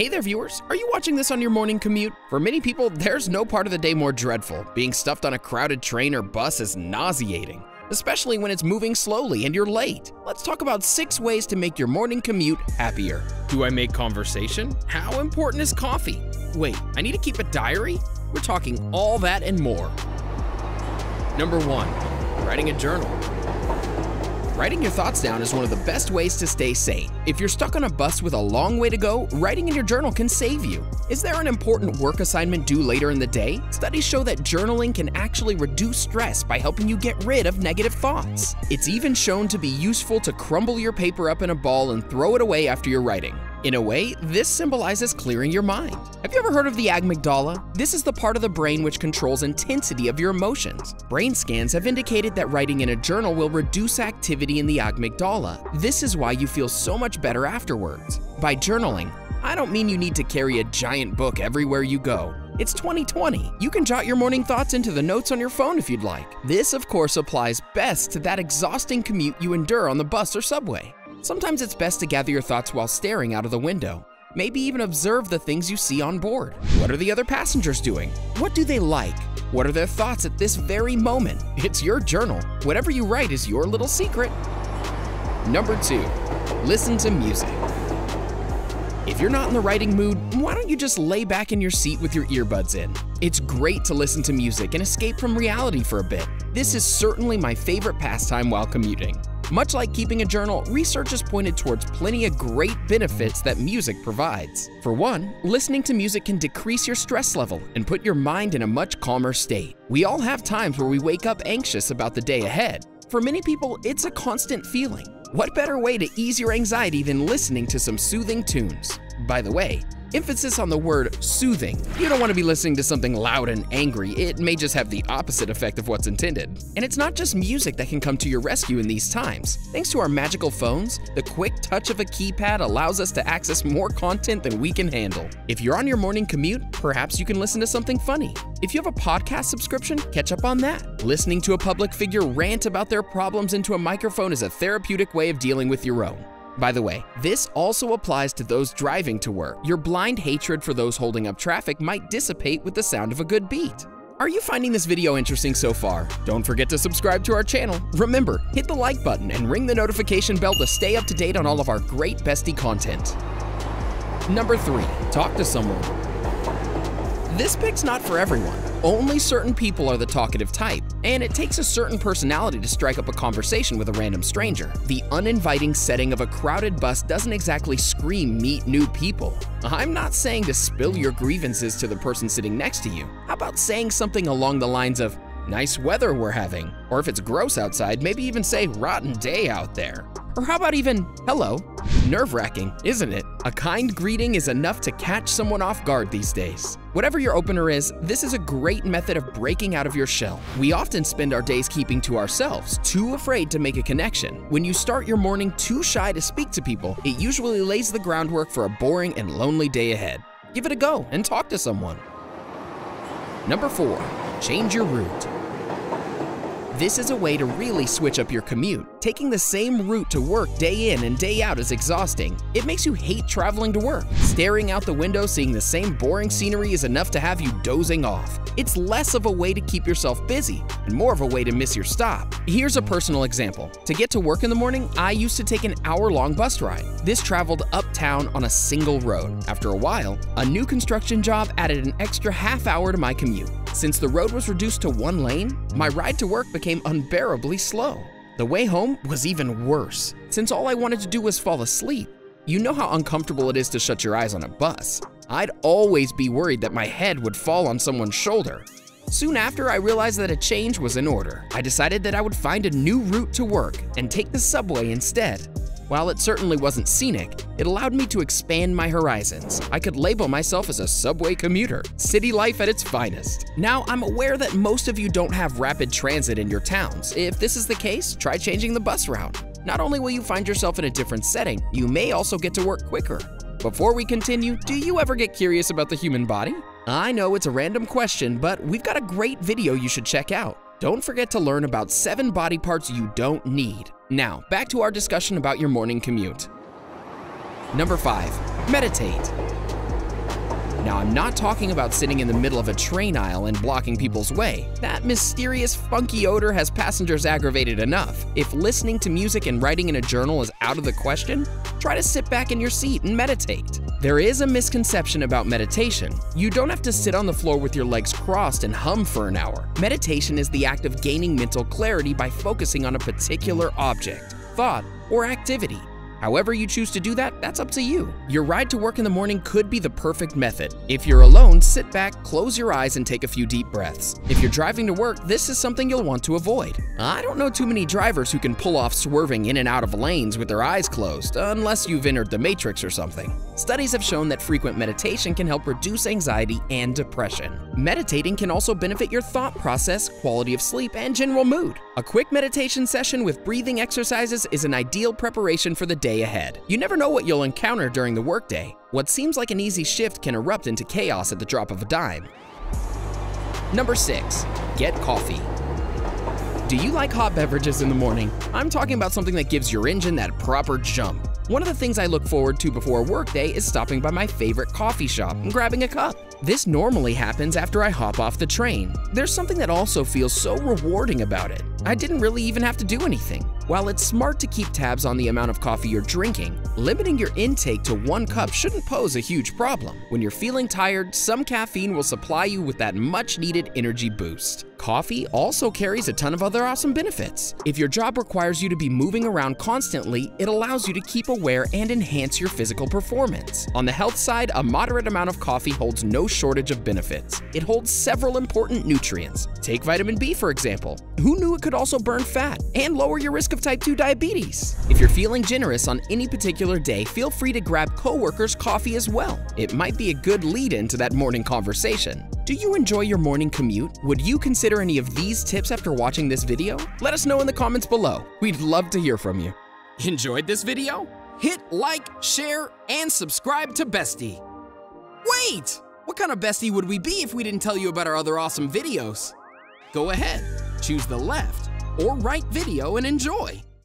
Hey there, viewers. Are you watching this on your morning commute? For many people, there's no part of the day more dreadful. Being stuffed on a crowded train or bus is nauseating, especially when it's moving slowly and you're late. Let's talk about six ways to make your morning commute happier. Do I make conversation? How important is coffee? Wait, I need to keep a diary? We're talking all that and more. Number one, writing a journal. Writing your thoughts down is one of the best ways to stay sane. If you're stuck on a bus with a long way to go, writing in your journal can save you. Is there an important work assignment due later in the day? Studies show that journaling can actually reduce stress by helping you get rid of negative thoughts. It's even shown to be useful to crumble your paper up in a ball and throw it away after you're writing. In a way, this symbolizes clearing your mind. Have you ever heard of the amygdala? This is the part of the brain which controls intensity of your emotions. Brain scans have indicated that writing in a journal will reduce activity in the amygdala. This is why you feel so much better afterwards. By journaling, I don't mean you need to carry a giant book everywhere you go. It's 2020. You can jot your morning thoughts into the notes on your phone if you'd like. This, of course, applies best to that exhausting commute you endure on the bus or subway. Sometimes it's best to gather your thoughts while staring out of the window. Maybe even observe the things you see on board. What are the other passengers doing? What do they like? What are their thoughts at this very moment? It's your journal. Whatever you write is your little secret. Number two, listen to music. If you're not in the writing mood, why don't you just lay back in your seat with your earbuds in? It's great to listen to music and escape from reality for a bit. This is certainly my favorite pastime while commuting. Much like keeping a journal, research has pointed towards plenty of great benefits that music provides. For one, listening to music can decrease your stress level and put your mind in a much calmer state. We all have times where we wake up anxious about the day ahead. For many people, it's a constant feeling. What better way to ease your anxiety than listening to some soothing tunes? By the way, Emphasis on the word soothing. You don't want to be listening to something loud and angry, it may just have the opposite effect of what's intended. And it's not just music that can come to your rescue in these times. Thanks to our magical phones, the quick touch of a keypad allows us to access more content than we can handle. If you're on your morning commute, perhaps you can listen to something funny. If you have a podcast subscription, catch up on that. Listening to a public figure rant about their problems into a microphone is a therapeutic way of dealing with your own. By the way, this also applies to those driving to work. Your blind hatred for those holding up traffic might dissipate with the sound of a good beat. Are you finding this video interesting so far? Don't forget to subscribe to our channel. Remember, hit the like button and ring the notification bell to stay up to date on all of our great bestie content. Number 3. Talk to someone. This pick's not for everyone. Only certain people are the talkative type, and it takes a certain personality to strike up a conversation with a random stranger. The uninviting setting of a crowded bus doesn't exactly scream meet new people. I'm not saying to spill your grievances to the person sitting next to you. How about saying something along the lines of, nice weather we're having, or if it's gross outside, maybe even say rotten day out there. Or how about even hello? Nerve wracking, isn't it? A kind greeting is enough to catch someone off guard these days. Whatever your opener is, this is a great method of breaking out of your shell. We often spend our days keeping to ourselves, too afraid to make a connection. When you start your morning too shy to speak to people, it usually lays the groundwork for a boring and lonely day ahead. Give it a go and talk to someone. Number 4. Change your route. This is a way to really switch up your commute. Taking the same route to work day in and day out is exhausting. It makes you hate traveling to work. Staring out the window seeing the same boring scenery is enough to have you dozing off. It's less of a way to keep yourself busy and more of a way to miss your stop. Here's a personal example. To get to work in the morning, I used to take an hour-long bus ride. This traveled uptown on a single road. After a while, a new construction job added an extra half hour to my commute. Since the road was reduced to one lane, my ride to work became unbearably slow. The way home was even worse, since all I wanted to do was fall asleep. You know how uncomfortable it is to shut your eyes on a bus. I'd always be worried that my head would fall on someone's shoulder. Soon after, I realized that a change was in order. I decided that I would find a new route to work and take the subway instead. While it certainly wasn't scenic, it allowed me to expand my horizons. I could label myself as a subway commuter, city life at its finest. Now, I'm aware that most of you don't have rapid transit in your towns. If this is the case, try changing the bus route. Not only will you find yourself in a different setting, you may also get to work quicker. Before we continue, do you ever get curious about the human body? I know it's a random question, but we've got a great video you should check out. Don't forget to learn about 7 body parts you don't need. Now, back to our discussion about your morning commute. Number 5. Meditate. Now, I'm not talking about sitting in the middle of a train aisle and blocking people's way. That mysterious, funky odor has passengers aggravated enough. If listening to music and writing in a journal is out of the question, try to sit back in your seat and meditate. There is a misconception about meditation. You don't have to sit on the floor with your legs crossed and hum for an hour. Meditation is the act of gaining mental clarity by focusing on a particular object, thought, or activity. However you choose to do that, that's up to you. Your ride to work in the morning could be the perfect method. If you're alone, sit back, close your eyes, and take a few deep breaths. If you're driving to work, this is something you'll want to avoid. I don't know too many drivers who can pull off swerving in and out of lanes with their eyes closed, unless you've entered the Matrix or something. Studies have shown that frequent meditation can help reduce anxiety and depression. Meditating can also benefit your thought process, quality of sleep, and general mood. A quick meditation session with breathing exercises is an ideal preparation for the day ahead. You never know what you'll encounter during the workday. What seems like an easy shift can erupt into chaos at the drop of a dime. Number 6. Get coffee. Do you like hot beverages in the morning? I'm talking about something that gives your engine that proper jump. One of the things I look forward to before a workday is stopping by my favorite coffee shop and grabbing a cup. This normally happens after I hop off the train. There's something that also feels so rewarding about it. I didn't really even have to do anything. While it's smart to keep tabs on the amount of coffee you're drinking, limiting your intake to one cup shouldn't pose a huge problem. When you're feeling tired, some caffeine will supply you with that much needed energy boost. Coffee also carries a ton of other awesome benefits. If your job requires you to be moving around constantly, it allows you to keep aware and enhance your physical performance. On the health side, a moderate amount of coffee holds no shortage of benefits. It holds several important nutrients. Take vitamin B, for example. Who knew it could also burn fat and lower your risk of type 2 diabetes? If you're feeling generous on any particular day, feel free to grab coworkers' coffee as well. It might be a good lead in to that morning conversation. Do you enjoy your morning commute? Would you consider any of these tips after watching this video? Let us know in the comments below. We'd love to hear from you. Enjoyed this video? Hit like, share, and subscribe to Bestie. Wait! What kind of bestie would we be if we didn't tell you about our other awesome videos? Go ahead, choose the left or right video and enjoy.